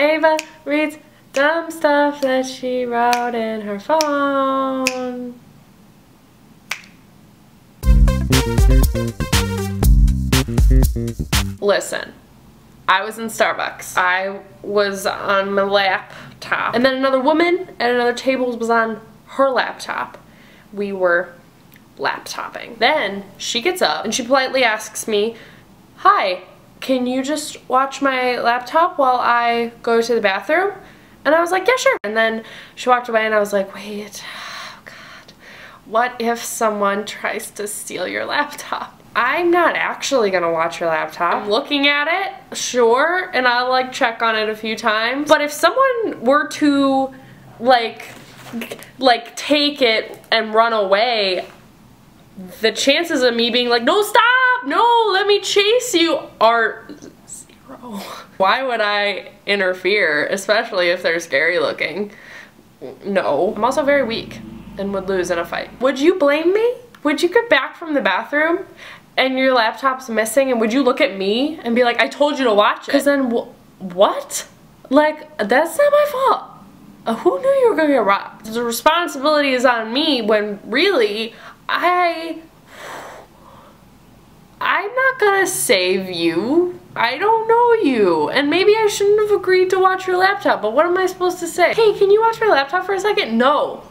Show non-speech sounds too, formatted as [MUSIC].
Ava reads dumb stuff that she wrote in her phone. Listen, I was in Starbucks. I was on my laptop. And then another woman at another table was on her laptop. We were laptopping. Then she gets up and she politely asks me, Hi, can you just watch my laptop while I go to the bathroom? And I was like, yeah, sure. And then she walked away and I was like, wait, [SIGHS] oh God, what if someone tries to steal your laptop? I'm not actually gonna watch your laptop. I'm looking at it, sure, and I'll like check on it a few times. But if someone were to like, like take it and run away, the chances of me being like, no, stop, no, let me chase you are zero. Why would I interfere, especially if they're scary looking? No. I'm also very weak and would lose in a fight. Would you blame me? Would you get back from the bathroom and your laptop's missing and would you look at me and be like, I told you to watch it? Because then wh what? Like, that's not my fault. Uh, who knew you were gonna get robbed? The responsibility is on me when really I gonna save you. I don't know you. And maybe I shouldn't have agreed to watch your laptop, but what am I supposed to say? Hey, can you watch my laptop for a second? No.